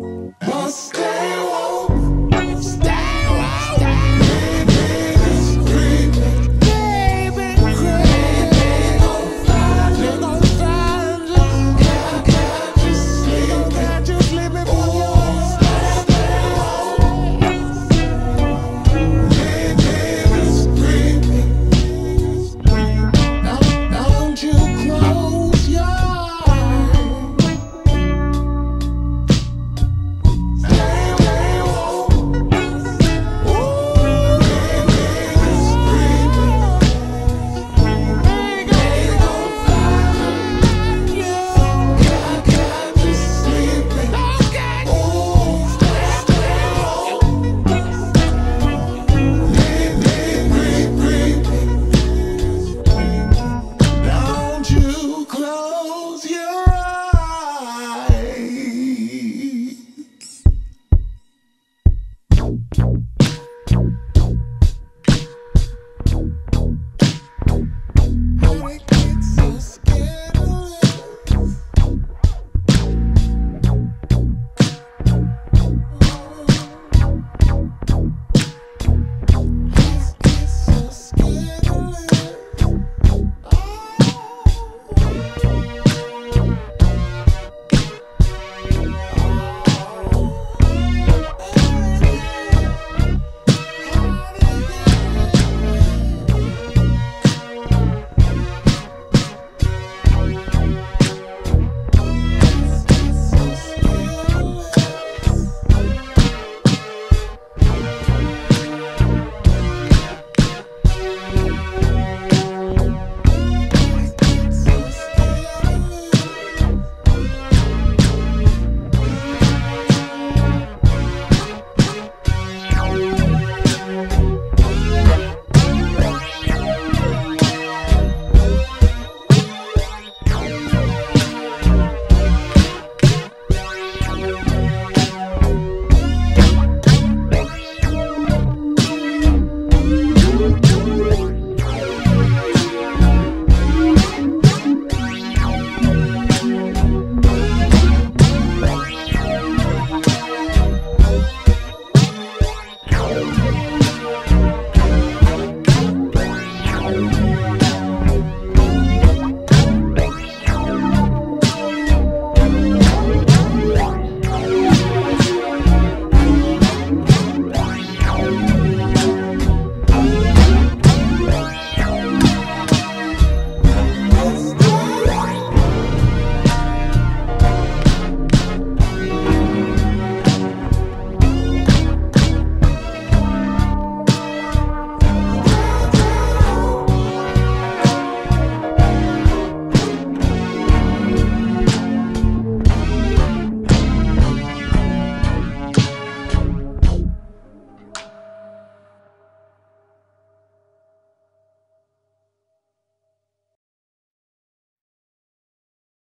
Mustang.